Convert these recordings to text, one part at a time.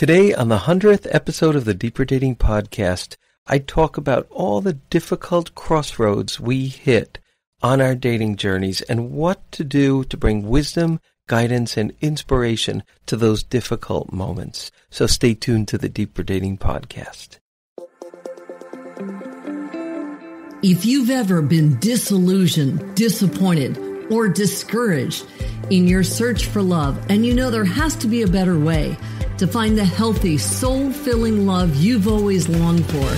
Today, on the 100th episode of the Deeper Dating Podcast, I talk about all the difficult crossroads we hit on our dating journeys and what to do to bring wisdom, guidance, and inspiration to those difficult moments. So stay tuned to the Deeper Dating Podcast. If you've ever been disillusioned, disappointed, or discouraged in your search for love, and you know there has to be a better way, to find the healthy, soul filling love you've always longed for,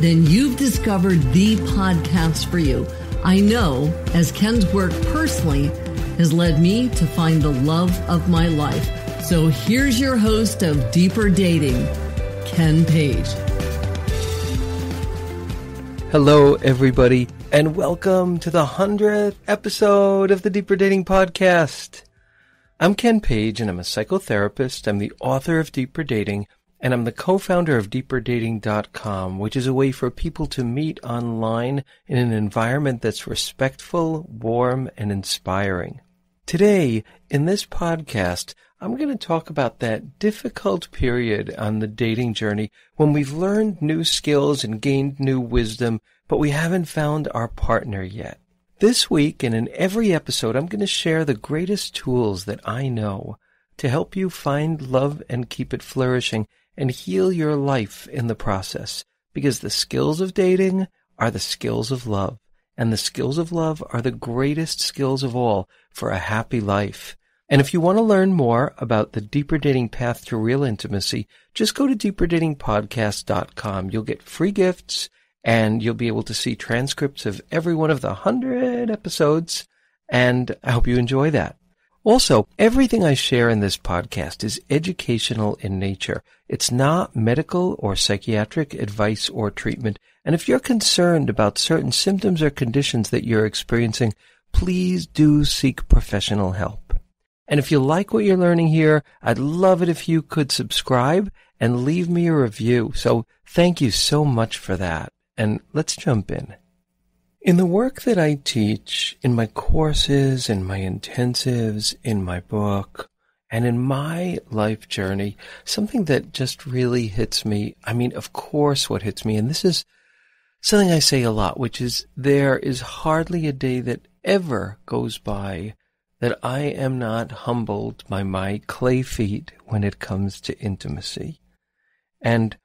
then you've discovered the podcast for you. I know, as Ken's work personally has led me to find the love of my life. So here's your host of Deeper Dating, Ken Page. Hello, everybody, and welcome to the 100th episode of the Deeper Dating Podcast. I'm Ken Page and I'm a psychotherapist. I'm the author of Deeper Dating and I'm the co-founder of deeperdating.com, which is a way for people to meet online in an environment that's respectful, warm, and inspiring. Today, in this podcast, I'm going to talk about that difficult period on the dating journey when we've learned new skills and gained new wisdom, but we haven't found our partner yet. This week and in every episode, I'm going to share the greatest tools that I know to help you find love and keep it flourishing and heal your life in the process. Because the skills of dating are the skills of love, and the skills of love are the greatest skills of all for a happy life. And if you want to learn more about the deeper dating path to real intimacy, just go to deeperdatingpodcast.com. You'll get free gifts and you'll be able to see transcripts of every one of the hundred episodes. And I hope you enjoy that. Also, everything I share in this podcast is educational in nature. It's not medical or psychiatric advice or treatment. And if you're concerned about certain symptoms or conditions that you're experiencing, please do seek professional help. And if you like what you're learning here, I'd love it if you could subscribe and leave me a review. So thank you so much for that and let's jump in. In the work that I teach, in my courses, in my intensives, in my book, and in my life journey, something that just really hits me, I mean, of course, what hits me, and this is something I say a lot, which is there is hardly a day that ever goes by that I am not humbled by my clay feet when it comes to intimacy. And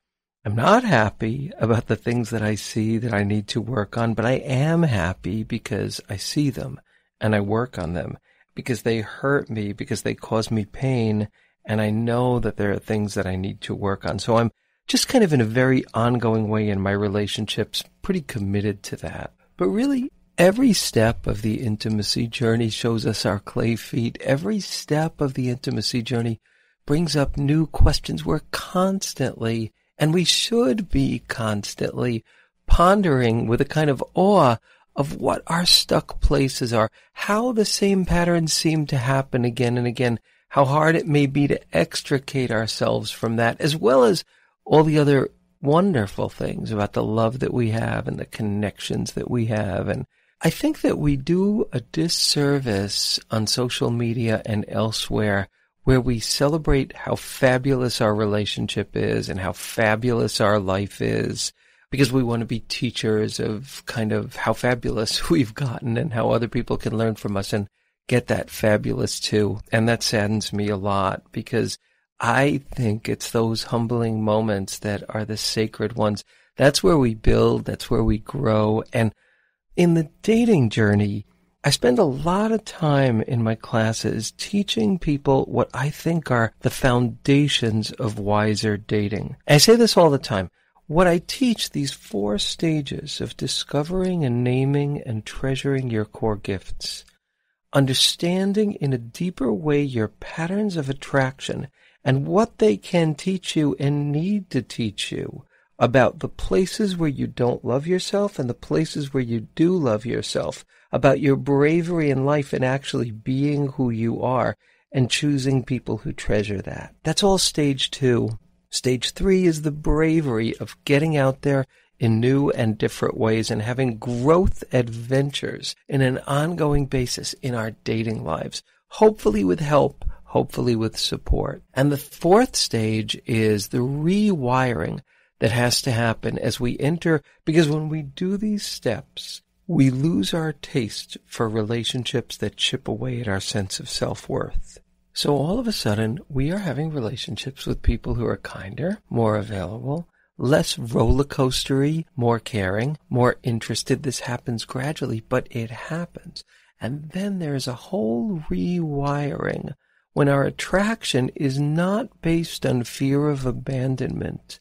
I'm not happy about the things that I see that I need to work on, but I am happy because I see them and I work on them because they hurt me, because they cause me pain. And I know that there are things that I need to work on. So I'm just kind of in a very ongoing way in my relationships, pretty committed to that. But really, every step of the intimacy journey shows us our clay feet. Every step of the intimacy journey brings up new questions. We're constantly and we should be constantly pondering with a kind of awe of what our stuck places are, how the same patterns seem to happen again and again, how hard it may be to extricate ourselves from that, as well as all the other wonderful things about the love that we have and the connections that we have. And I think that we do a disservice on social media and elsewhere where we celebrate how fabulous our relationship is and how fabulous our life is because we want to be teachers of kind of how fabulous we've gotten and how other people can learn from us and get that fabulous too. And that saddens me a lot because I think it's those humbling moments that are the sacred ones. That's where we build. That's where we grow. And in the dating journey, I spend a lot of time in my classes teaching people what I think are the foundations of wiser dating. I say this all the time. What I teach, these four stages of discovering and naming and treasuring your core gifts, understanding in a deeper way your patterns of attraction and what they can teach you and need to teach you about the places where you don't love yourself and the places where you do love yourself about your bravery in life and actually being who you are and choosing people who treasure that. That's all stage two. Stage three is the bravery of getting out there in new and different ways and having growth adventures in an ongoing basis in our dating lives, hopefully with help, hopefully with support. And the fourth stage is the rewiring that has to happen as we enter, because when we do these steps, we lose our taste for relationships that chip away at our sense of self-worth. So all of a sudden, we are having relationships with people who are kinder, more available, less roller coastery, more caring, more interested. This happens gradually, but it happens. And then there's a whole rewiring when our attraction is not based on fear of abandonment,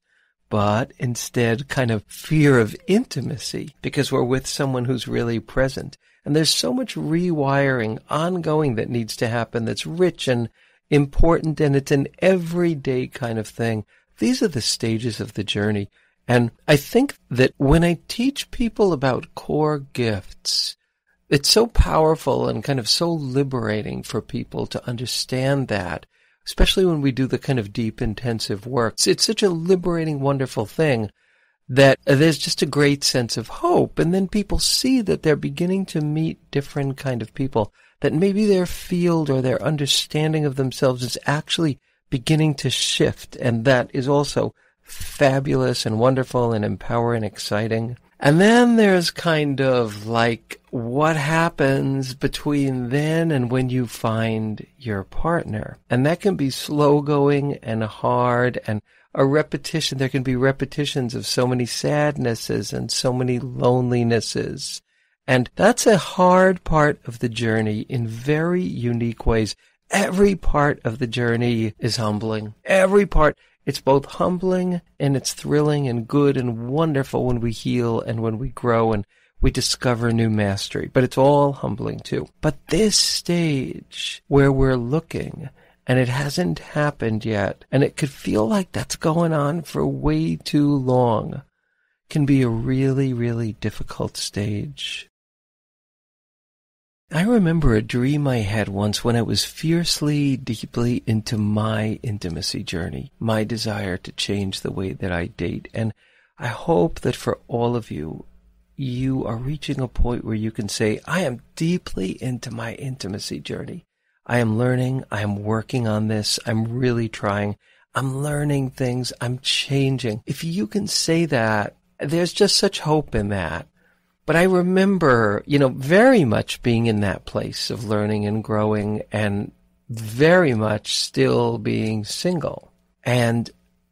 but instead kind of fear of intimacy because we're with someone who's really present. And there's so much rewiring ongoing that needs to happen that's rich and important and it's an everyday kind of thing. These are the stages of the journey. And I think that when I teach people about core gifts, it's so powerful and kind of so liberating for people to understand that especially when we do the kind of deep, intensive work. It's such a liberating, wonderful thing that there's just a great sense of hope. And then people see that they're beginning to meet different kind of people, that maybe their field or their understanding of themselves is actually beginning to shift. And that is also fabulous and wonderful and empowering and exciting. And then there's kind of like what happens between then and when you find your partner. And that can be slow going and hard and a repetition. There can be repetitions of so many sadnesses and so many lonelinesses. And that's a hard part of the journey in very unique ways. Every part of the journey is humbling. Every part it's both humbling and it's thrilling and good and wonderful when we heal and when we grow and we discover new mastery. But it's all humbling too. But this stage where we're looking and it hasn't happened yet and it could feel like that's going on for way too long can be a really, really difficult stage. I remember a dream I had once when I was fiercely, deeply into my intimacy journey, my desire to change the way that I date. And I hope that for all of you, you are reaching a point where you can say, I am deeply into my intimacy journey. I am learning. I am working on this. I'm really trying. I'm learning things. I'm changing. If you can say that, there's just such hope in that. But I remember, you know, very much being in that place of learning and growing and very much still being single. And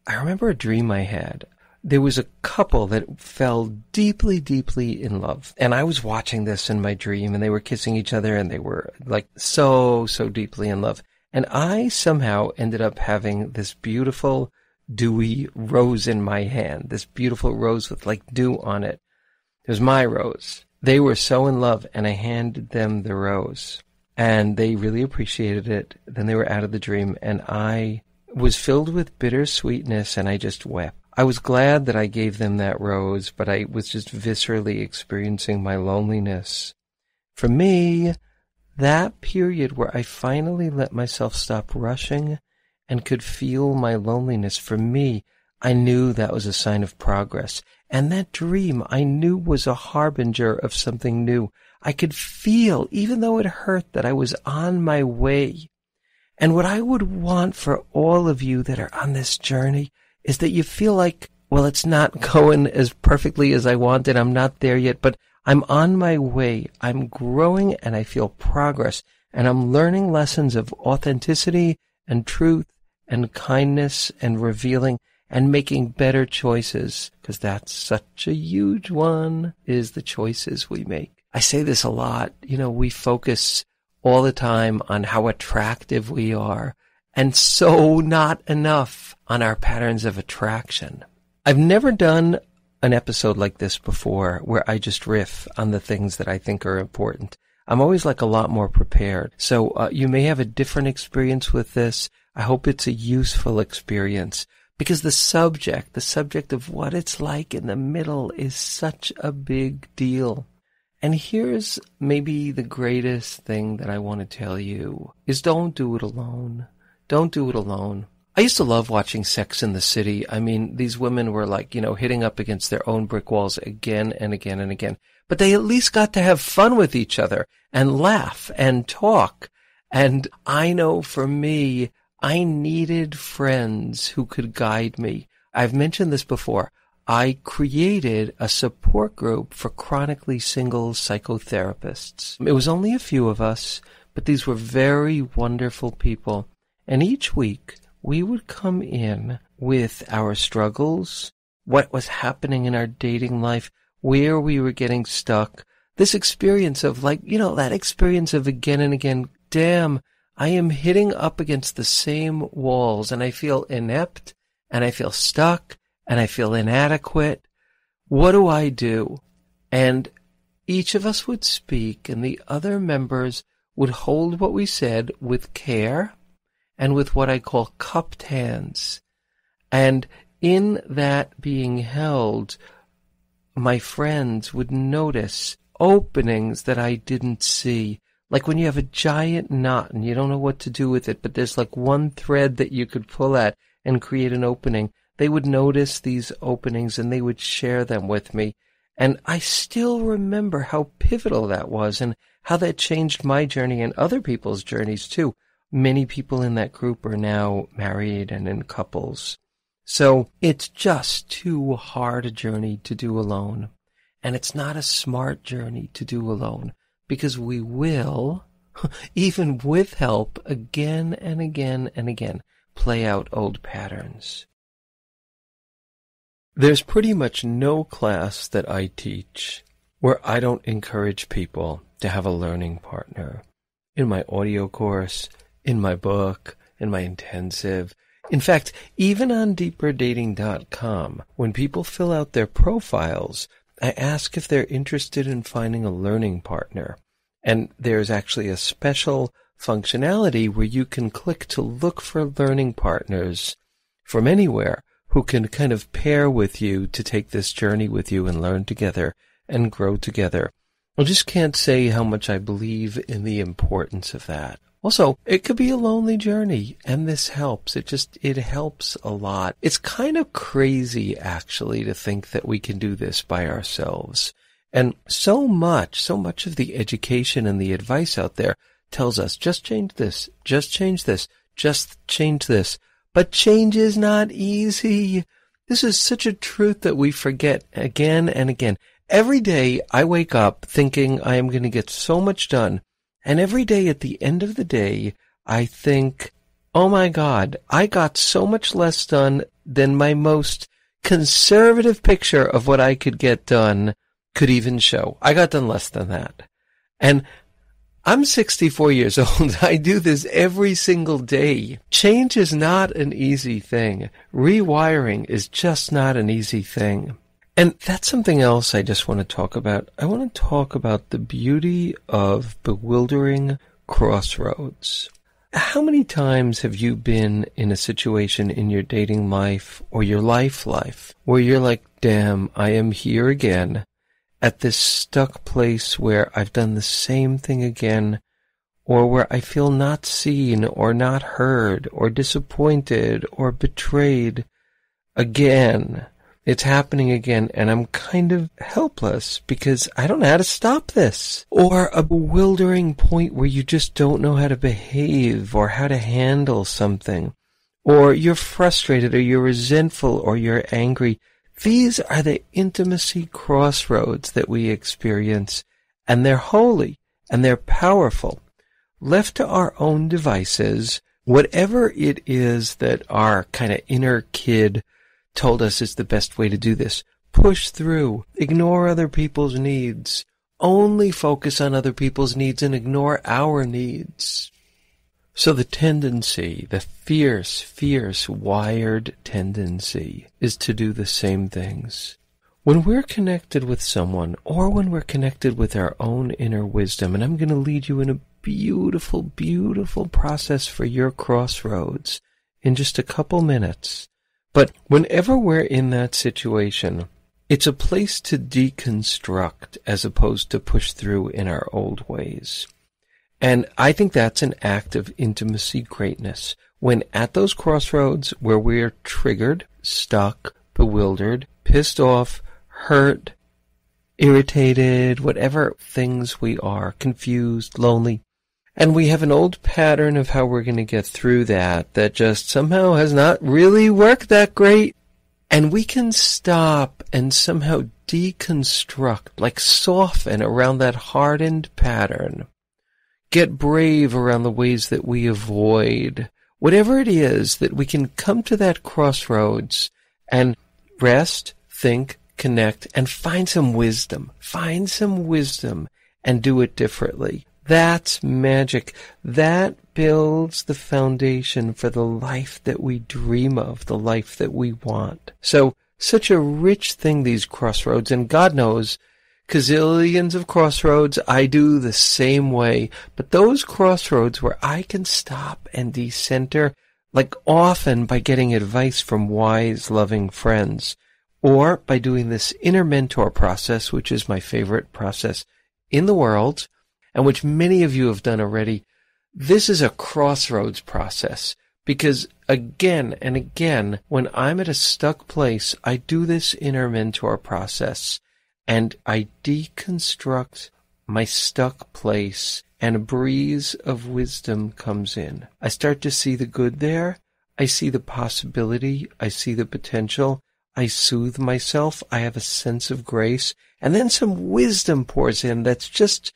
I remember a dream I had. There was a couple that fell deeply, deeply in love. And I was watching this in my dream and they were kissing each other and they were like so, so deeply in love. And I somehow ended up having this beautiful, dewy rose in my hand, this beautiful rose with like dew on it. Was my rose. They were so in love, and I handed them the rose. And they really appreciated it. Then they were out of the dream, and I was filled with bitter sweetness, and I just wept. I was glad that I gave them that rose, but I was just viscerally experiencing my loneliness. For me, that period where I finally let myself stop rushing and could feel my loneliness, for me, I knew that was a sign of progress. And that dream I knew was a harbinger of something new. I could feel, even though it hurt, that I was on my way. And what I would want for all of you that are on this journey is that you feel like, well, it's not going as perfectly as I wanted. I'm not there yet, but I'm on my way. I'm growing and I feel progress and I'm learning lessons of authenticity and truth and kindness and revealing and making better choices, because that's such a huge one, is the choices we make. I say this a lot. You know, we focus all the time on how attractive we are and so not enough on our patterns of attraction. I've never done an episode like this before where I just riff on the things that I think are important. I'm always like a lot more prepared. So uh, you may have a different experience with this. I hope it's a useful experience because the subject, the subject of what it's like in the middle is such a big deal. And here's maybe the greatest thing that I want to tell you is don't do it alone. Don't do it alone. I used to love watching Sex in the City. I mean, these women were like, you know, hitting up against their own brick walls again and again and again. But they at least got to have fun with each other and laugh and talk And I know for me, I needed friends who could guide me. I've mentioned this before. I created a support group for chronically single psychotherapists. It was only a few of us, but these were very wonderful people. And each week we would come in with our struggles, what was happening in our dating life, where we were getting stuck, this experience of like, you know, that experience of again and again, damn, I am hitting up against the same walls and I feel inept and I feel stuck and I feel inadequate. What do I do? And each of us would speak and the other members would hold what we said with care and with what I call cupped hands. And in that being held, my friends would notice openings that I didn't see like when you have a giant knot and you don't know what to do with it, but there's like one thread that you could pull at and create an opening. They would notice these openings and they would share them with me. And I still remember how pivotal that was and how that changed my journey and other people's journeys too. Many people in that group are now married and in couples. So it's just too hard a journey to do alone. And it's not a smart journey to do alone because we will, even with help, again and again and again, play out old patterns. There's pretty much no class that I teach where I don't encourage people to have a learning partner. In my audio course, in my book, in my intensive. In fact, even on deeperdating.com, when people fill out their profiles, I ask if they're interested in finding a learning partner. And there's actually a special functionality where you can click to look for learning partners from anywhere who can kind of pair with you to take this journey with you and learn together and grow together. I just can't say how much I believe in the importance of that. Also, it could be a lonely journey and this helps. It just, it helps a lot. It's kind of crazy actually to think that we can do this by ourselves. And so much, so much of the education and the advice out there tells us just change this, just change this, just change this. But change is not easy. This is such a truth that we forget again and again. Every day I wake up thinking I am going to get so much done and every day at the end of the day, I think, oh my God, I got so much less done than my most conservative picture of what I could get done could even show. I got done less than that. And I'm 64 years old. I do this every single day. Change is not an easy thing. Rewiring is just not an easy thing. And that's something else I just want to talk about. I want to talk about the beauty of bewildering crossroads. How many times have you been in a situation in your dating life or your life life where you're like, damn, I am here again at this stuck place where I've done the same thing again or where I feel not seen or not heard or disappointed or betrayed again it's happening again and I'm kind of helpless because I don't know how to stop this. Or a bewildering point where you just don't know how to behave or how to handle something. Or you're frustrated or you're resentful or you're angry. These are the intimacy crossroads that we experience and they're holy and they're powerful. Left to our own devices, whatever it is that our kind of inner kid told us is the best way to do this. Push through. Ignore other people's needs. Only focus on other people's needs and ignore our needs. So the tendency, the fierce, fierce, wired tendency is to do the same things. When we're connected with someone or when we're connected with our own inner wisdom, and I'm going to lead you in a beautiful, beautiful process for your crossroads in just a couple minutes. But whenever we're in that situation, it's a place to deconstruct as opposed to push through in our old ways. And I think that's an act of intimacy greatness. When at those crossroads where we're triggered, stuck, bewildered, pissed off, hurt, irritated, whatever things we are, confused, lonely, And we have an old pattern of how we're going to get through that that just somehow has not really worked that great. And we can stop and somehow deconstruct, like soften around that hardened pattern. Get brave around the ways that we avoid. Whatever it is that we can come to that crossroads and rest, think, connect, and find some wisdom. Find some wisdom and do it differently. That's magic. That builds the foundation for the life that we dream of, the life that we want. So, such a rich thing, these crossroads, and God knows, gazillions of crossroads, I do the same way. But those crossroads where I can stop and decenter, like often by getting advice from wise, loving friends, or by doing this inner mentor process, which is my favorite process in the world, and which many of you have done already, this is a crossroads process because again and again, when I'm at a stuck place, I do this inner mentor process and I deconstruct my stuck place and a breeze of wisdom comes in. I start to see the good there. I see the possibility. I see the potential. I soothe myself. I have a sense of grace and then some wisdom pours in that's just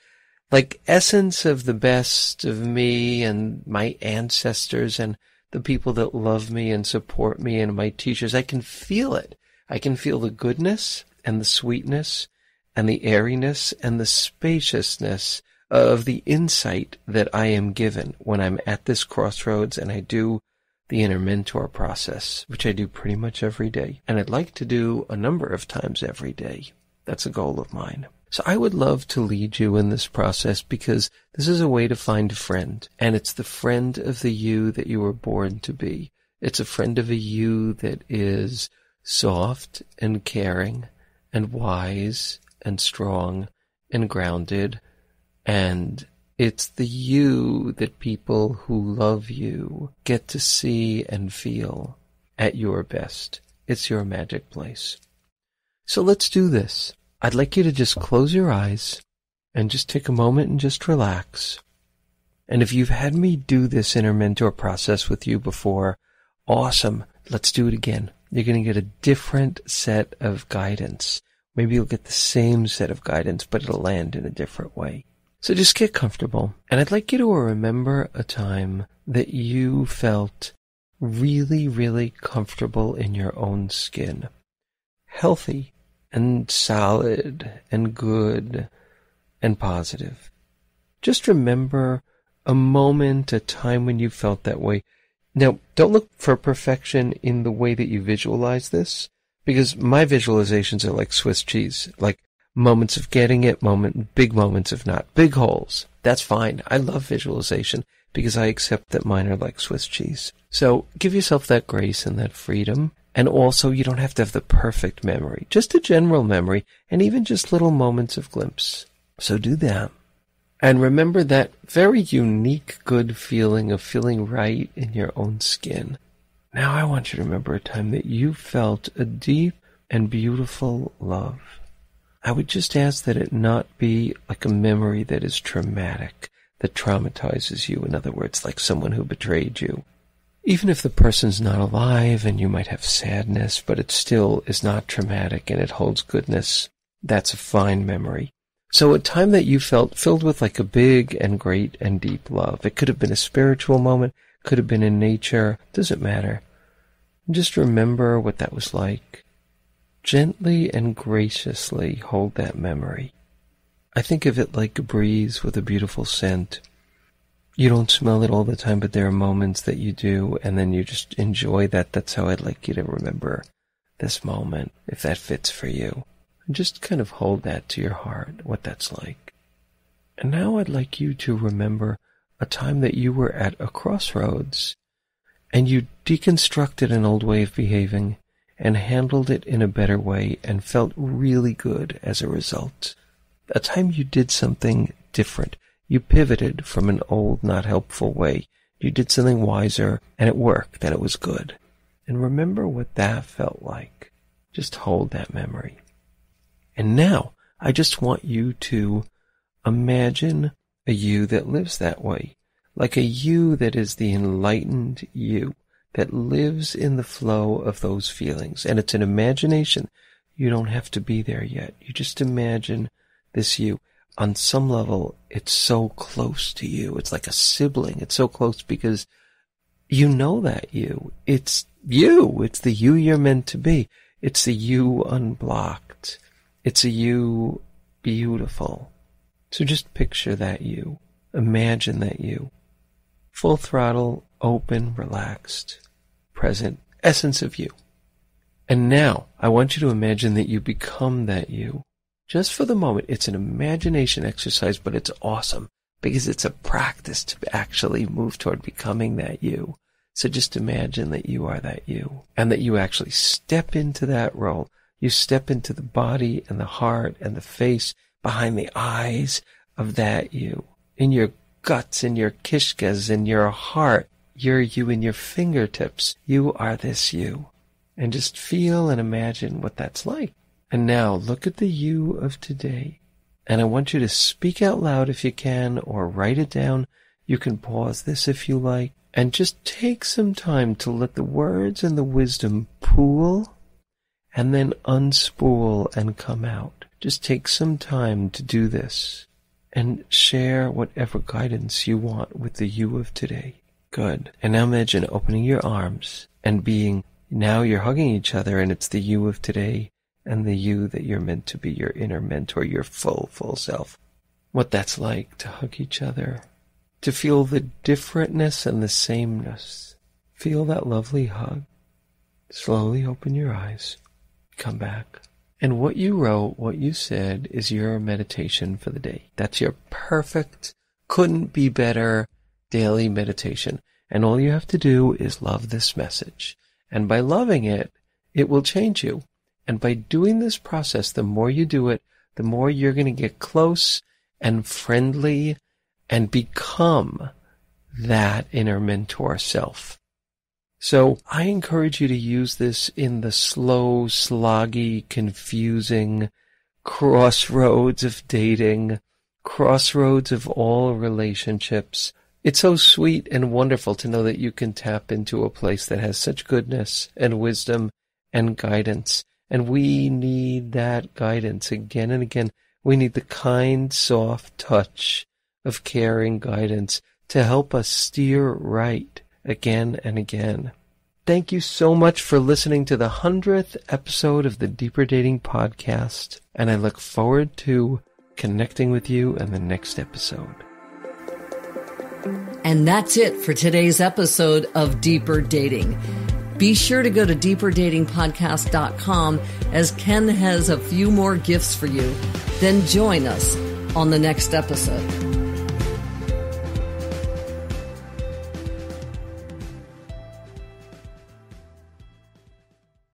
like essence of the best of me and my ancestors and the people that love me and support me and my teachers. I can feel it. I can feel the goodness and the sweetness and the airiness and the spaciousness of the insight that I am given when I'm at this crossroads and I do the inner mentor process, which I do pretty much every day. And I'd like to do a number of times every day. That's a goal of mine. So I would love to lead you in this process because this is a way to find a friend. And it's the friend of the you that you were born to be. It's a friend of a you that is soft and caring and wise and strong and grounded. And it's the you that people who love you get to see and feel at your best. It's your magic place. So let's do this. I'd like you to just close your eyes and just take a moment and just relax. And if you've had me do this inner mentor process with you before, awesome. Let's do it again. You're going to get a different set of guidance. Maybe you'll get the same set of guidance, but it'll land in a different way. So just get comfortable. And I'd like you to remember a time that you felt really, really comfortable in your own skin. Healthy and solid and good and positive. Just remember a moment, a time when you felt that way. Now, don't look for perfection in the way that you visualize this, because my visualizations are like Swiss cheese, like moments of getting it, moment, big moments of not, big holes. That's fine. I love visualization because I accept that mine are like Swiss cheese. So give yourself that grace and that freedom and also, you don't have to have the perfect memory, just a general memory, and even just little moments of glimpse. So do that. And remember that very unique good feeling of feeling right in your own skin. Now I want you to remember a time that you felt a deep and beautiful love. I would just ask that it not be like a memory that is traumatic, that traumatizes you. In other words, like someone who betrayed you even if the person's not alive and you might have sadness, but it still is not traumatic and it holds goodness, that's a fine memory. So a time that you felt filled with like a big and great and deep love. It could have been a spiritual moment, could have been in nature, doesn't matter. Just remember what that was like. Gently and graciously hold that memory. I think of it like a breeze with a beautiful scent you don't smell it all the time, but there are moments that you do, and then you just enjoy that. That's how I'd like you to remember this moment, if that fits for you. And just kind of hold that to your heart, what that's like. And now I'd like you to remember a time that you were at a crossroads and you deconstructed an old way of behaving and handled it in a better way and felt really good as a result. A time you did something different you pivoted from an old, not helpful way. You did something wiser, and it worked, and it was good. And remember what that felt like. Just hold that memory. And now, I just want you to imagine a you that lives that way, like a you that is the enlightened you that lives in the flow of those feelings. And it's an imagination. You don't have to be there yet. You just imagine this you. On some level, it's so close to you. It's like a sibling. It's so close because you know that you. It's you. It's the you you're meant to be. It's the you unblocked. It's a you beautiful. So just picture that you. Imagine that you. Full throttle, open, relaxed, present, essence of you. And now I want you to imagine that you become that you. Just for the moment, it's an imagination exercise, but it's awesome because it's a practice to actually move toward becoming that you. So just imagine that you are that you and that you actually step into that role. You step into the body and the heart and the face behind the eyes of that you in your guts, in your kishkas, in your heart. You're you in your fingertips. You are this you. And just feel and imagine what that's like. And now look at the you of today. And I want you to speak out loud if you can or write it down. You can pause this if you like and just take some time to let the words and the wisdom pool and then unspool and come out. Just take some time to do this and share whatever guidance you want with the you of today. Good. And now imagine opening your arms and being, now you're hugging each other and it's the you of today and the you that you're meant to be, your inner mentor, your full, full self. What that's like to hug each other to feel the differentness and the sameness. Feel that lovely hug. Slowly open your eyes. Come back. And what you wrote, what you said is your meditation for the day. That's your perfect, couldn't be better daily meditation. And all you have to do is love this message. And by loving it, it will change you. And by doing this process, the more you do it, the more you're going to get close and friendly and become that inner mentor self. So I encourage you to use this in the slow, sloggy, confusing crossroads of dating, crossroads of all relationships. It's so sweet and wonderful to know that you can tap into a place that has such goodness and wisdom and guidance. And we need that guidance again and again. We need the kind, soft touch of care and guidance to help us steer right again and again. Thank you so much for listening to the 100th episode of the Deeper Dating Podcast, and I look forward to connecting with you in the next episode. And that's it for today's episode of Deeper Dating. Be sure to go to deeperdatingpodcast.com as Ken has a few more gifts for you. Then join us on the next episode.